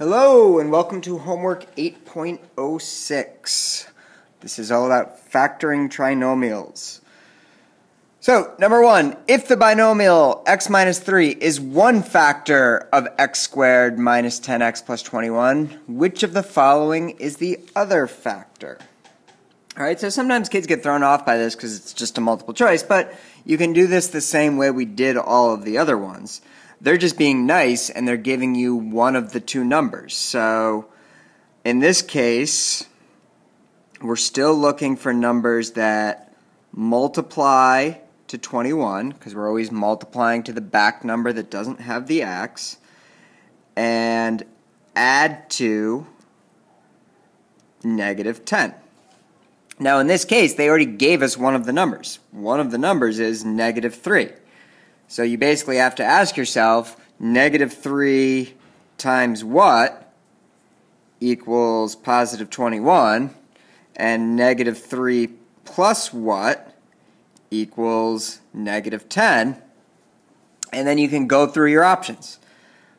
Hello, and welcome to homework 8.06. This is all about factoring trinomials. So, number one, if the binomial x minus 3 is one factor of x squared minus 10x plus 21, which of the following is the other factor? All right, so sometimes kids get thrown off by this because it's just a multiple choice, but you can do this the same way we did all of the other ones. They're just being nice and they're giving you one of the two numbers. So in this case, we're still looking for numbers that multiply to 21 because we're always multiplying to the back number that doesn't have the x and add to negative 10. Now, in this case, they already gave us one of the numbers. One of the numbers is negative 3. So you basically have to ask yourself, negative 3 times what equals positive 21, and negative 3 plus what equals negative 10. And then you can go through your options.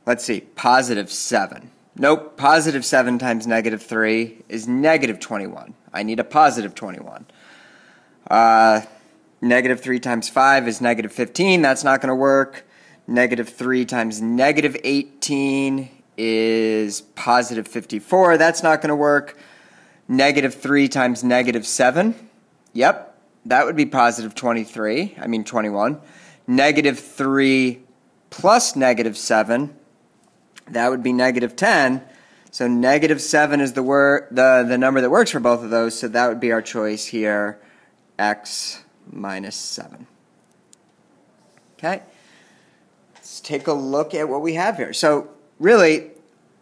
Let's see, positive 7. Nope, positive 7 times negative 3 is negative 21. I need a positive 21. Uh, negative 3 times 5 is negative 15. That's not going to work. Negative 3 times negative 18 is positive 54. That's not going to work. Negative 3 times negative 7. Yep, that would be positive 23. I mean 21. Negative 3 plus negative 7 that would be negative 10. So negative 7 is the, word, the, the number that works for both of those, so that would be our choice here, x minus 7. Okay? Let's take a look at what we have here. So really,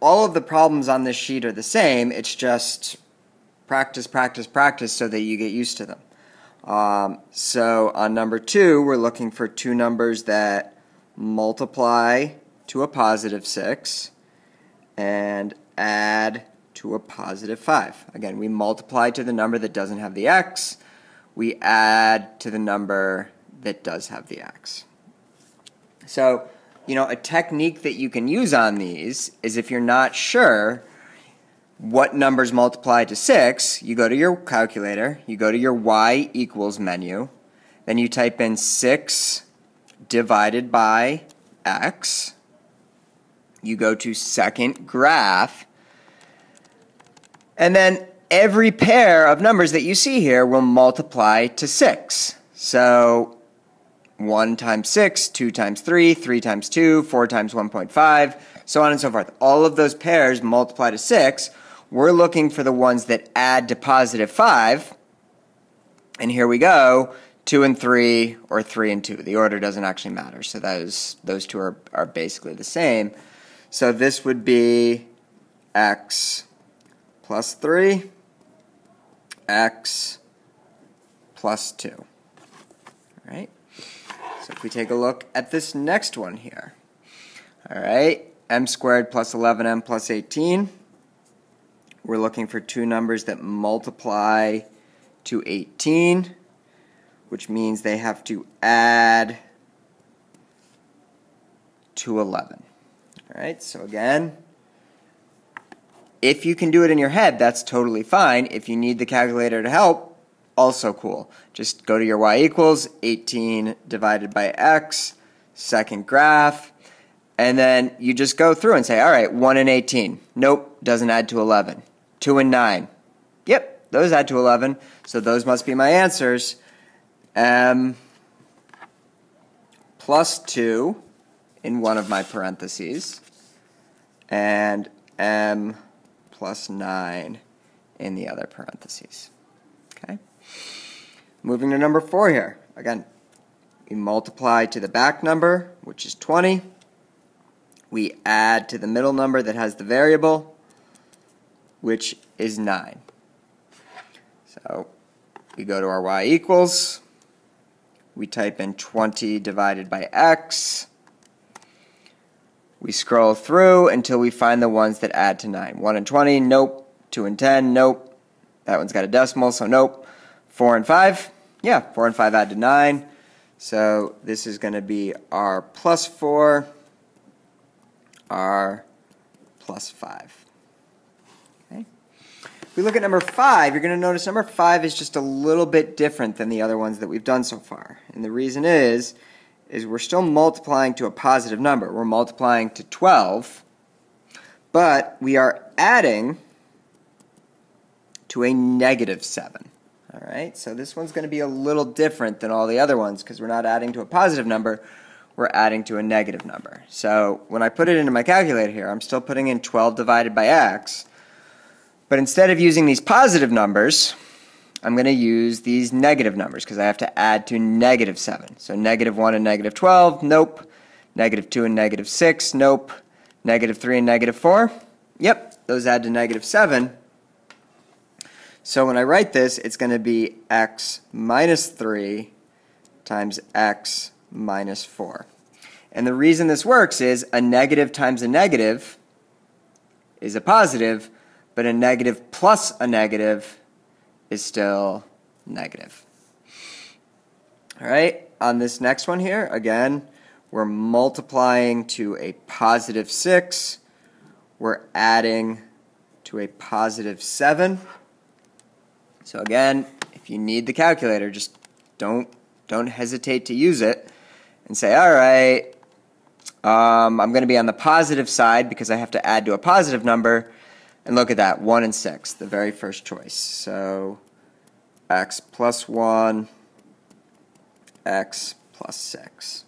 all of the problems on this sheet are the same. It's just practice, practice, practice so that you get used to them. Um, so on number 2, we're looking for two numbers that multiply to a positive 6 and add to a positive 5. Again, we multiply to the number that doesn't have the x. We add to the number that does have the x. So, you know, a technique that you can use on these is if you're not sure what numbers multiply to 6, you go to your calculator, you go to your y equals menu, then you type in 6 divided by x, you go to second graph, and then every pair of numbers that you see here will multiply to 6. So 1 times 6, 2 times 3, 3 times 2, 4 times 1.5, so on and so forth. All of those pairs multiply to 6. We're looking for the ones that add to positive 5. And here we go, 2 and 3 or 3 and 2. The order doesn't actually matter, so those, those two are, are basically the same. So this would be x plus 3, x plus 2. All right? So if we take a look at this next one here. All right, m squared plus 11m plus 18. We're looking for two numbers that multiply to 18, which means they have to add to 11. All right, so again, if you can do it in your head, that's totally fine. If you need the calculator to help, also cool. Just go to your y equals 18 divided by x, second graph, and then you just go through and say, all right, 1 and 18. Nope, doesn't add to 11. 2 and 9. Yep, those add to 11, so those must be my answers. M plus 2 in one of my parentheses, and m plus 9 in the other parentheses. Okay? Moving to number 4 here. Again, we multiply to the back number, which is 20. We add to the middle number that has the variable, which is 9. So we go to our y equals. We type in 20 divided by x. We scroll through until we find the ones that add to 9. 1 and 20, nope. 2 and 10, nope. That one's got a decimal, so nope. 4 and 5, yeah, 4 and 5 add to 9. So this is going to be r plus 4, r plus 5. Okay. We look at number 5, you're going to notice number 5 is just a little bit different than the other ones that we've done so far. And the reason is, is we're still multiplying to a positive number. We're multiplying to 12, but we are adding to a negative 7. All right, so this one's going to be a little different than all the other ones because we're not adding to a positive number, we're adding to a negative number. So when I put it into my calculator here, I'm still putting in 12 divided by x, but instead of using these positive numbers, I'm going to use these negative numbers because I have to add to negative 7. So negative 1 and negative 12, nope. Negative 2 and negative 6, nope. Negative 3 and negative 4, yep, those add to negative 7. So when I write this, it's going to be x minus 3 times x minus 4. And the reason this works is a negative times a negative is a positive, but a negative plus a negative is still negative. All right, on this next one here, again, we're multiplying to a positive 6. We're adding to a positive 7. So again, if you need the calculator, just don't don't hesitate to use it and say, all right, um, I'm going to be on the positive side because I have to add to a positive number. And look at that, 1 and 6, the very first choice. So x plus 1, x plus 6.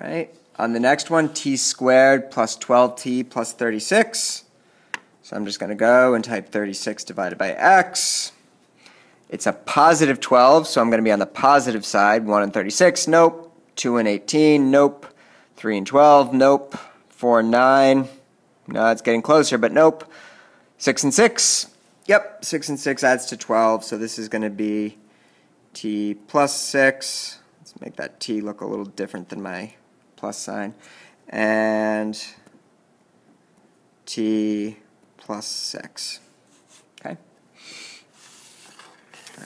All right, on the next one, t squared plus 12t plus 36. So I'm just going to go and type 36 divided by x. It's a positive 12, so I'm going to be on the positive side. 1 and 36, nope. 2 and 18, nope. 3 and 12, nope. 4 and 9, no, it's getting closer, but nope. 6 and 6, yep. 6 and 6 adds to 12, so this is going to be t plus 6. Let's make that t look a little different than my plus sign. And t plus 6. Okay?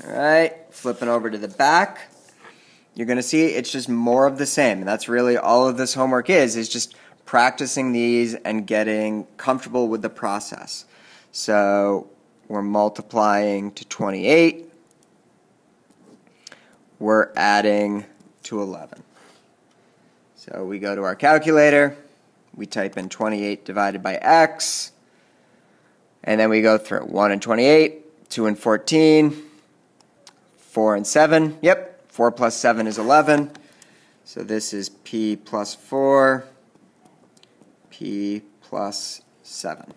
All right, flipping over to the back. You're going to see it's just more of the same. And that's really all of this homework is, is just practicing these and getting comfortable with the process. So we're multiplying to 28. We're adding to 11. So we go to our calculator. We type in 28 divided by x. And then we go through 1 and 28, 2 and 14, 4 and 7. Yep, 4 plus 7 is 11. So this is p plus 4, p plus 7.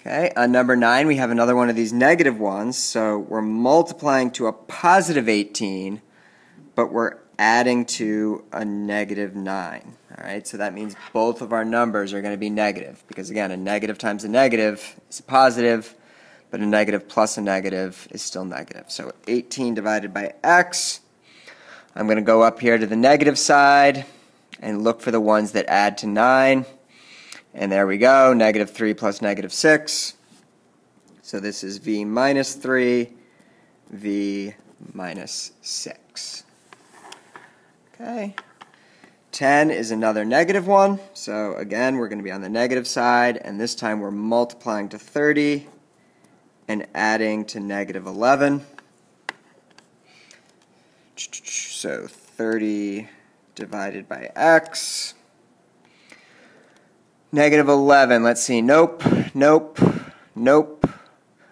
Okay, on number 9, we have another one of these negative ones. So we're multiplying to a positive 18, but we're adding to a negative 9. All right, so that means both of our numbers are going to be negative because, again, a negative times a negative is a positive, but a negative plus a negative is still negative. So 18 divided by x, I'm going to go up here to the negative side and look for the ones that add to 9. And there we go, negative 3 plus negative 6. So this is v minus 3, v minus 6. Okay. 10 is another negative one. So again, we're going to be on the negative side, and this time we're multiplying to 30 and adding to negative 11. So 30 divided by x. Negative 11, let's see, nope, nope, nope.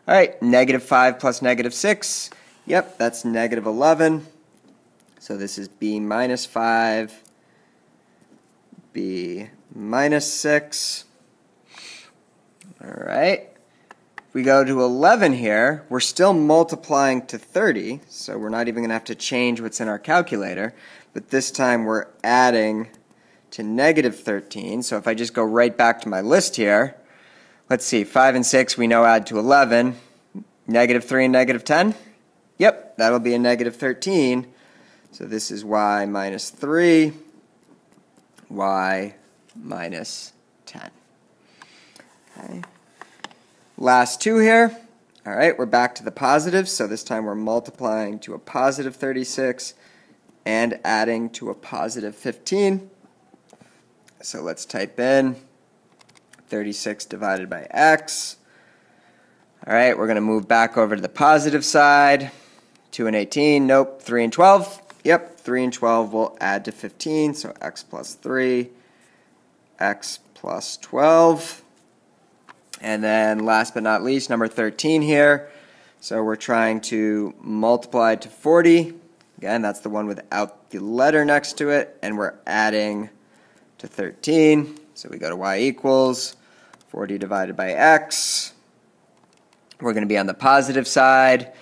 All right, negative 5 plus negative 6. Yep, that's negative 11. So this is b minus 5, b minus 6. All right. We go to 11 here, we're still multiplying to 30, so we're not even going to have to change what's in our calculator. But this time we're adding to negative 13. So if I just go right back to my list here, let's see, 5 and 6 we know add to 11. Negative 3 and negative 10? Yep, that'll be a negative 13. So this is y minus 3, y minus 10. Okay. Last two here. All right, we're back to the positives. so this time we're multiplying to a positive 36 and adding to a positive 15. So let's type in 36 divided by x. All right, we're going to move back over to the positive side. 2 and 18, nope. 3 and 12, yep. 3 and 12 will add to 15, so x plus 3, x plus 12. And then last but not least, number 13 here. So we're trying to multiply to 40. Again, that's the one without the letter next to it. And we're adding to 13. So we go to y equals 40 divided by x. We're going to be on the positive side.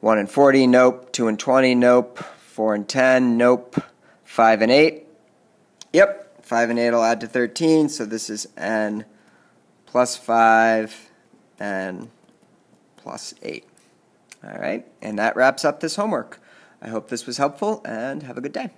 1 and 40, nope. 2 and 20, nope. 4 and 10, nope. 5 and 8, yep. 5 and 8 will add to 13, so this is n plus 5 and plus 8. All right, and that wraps up this homework. I hope this was helpful and have a good day.